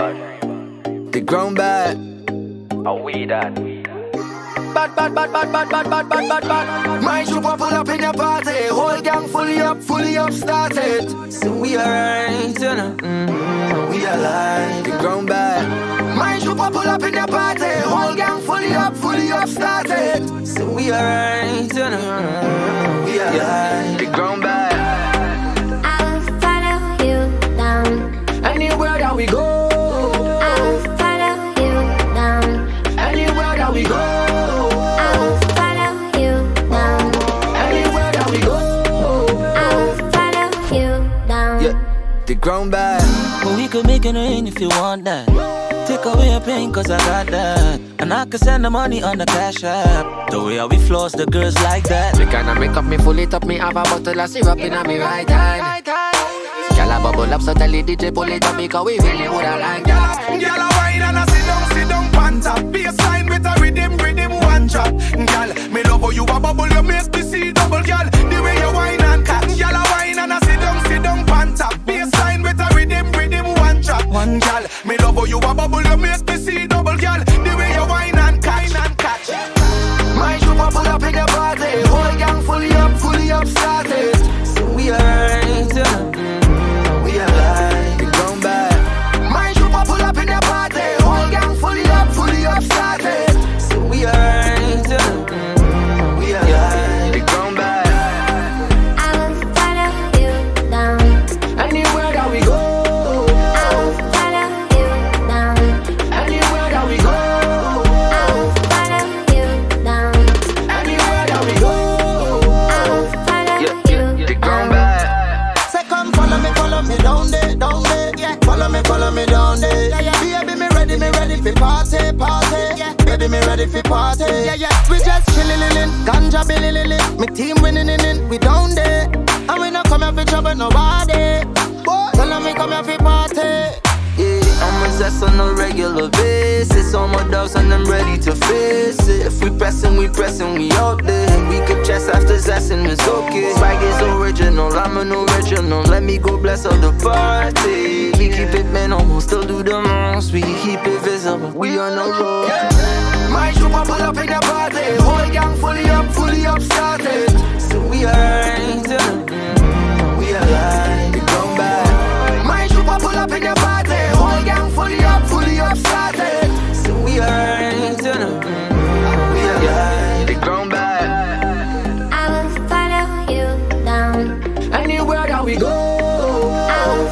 bad. The ground bad. Are we that? Bad, bad, bad, bad, bad, bad, bad, bad, bad, bad. My trooper pull up in your party. Whole gang fully up, fully up started. So we alright, you know. Mm-hmm. We alive. The ground bad. My trooper pull up in your party. Whole gang fully up, fully up started. So we alright, you know. We alive. The ground bad. The ground bad. But we could make it rain if you want that. Take away your pain, cause I got that. And I can send the money on the cash app. The way how we floss the girls like that. Me kinda make up me full it up, me have a bottle of syrup in a me right hand. Gyal a bubble up, so tell the DJ pull it up because we really woulda like that. Girl, a wine and a sit down, sit down, pants up. Baseline with a rhythm, I make me see ready, me ready for party, party. Yeah. Baby, me ready for party. Yeah, yeah. We just chillin', ganja billin', Me team winning, in, in, we down there. And we not come here for trouble nobody. Boy, tell me come here for party. Yeah, I'm possessed on a regular basis. All my dogs and I'm ready to face it. If we pressin', we pressin', we out there. We could chest after zessin', it's okay. Swag is original, I'm an original. Let me go bless all the party. We keep it minimal, still do the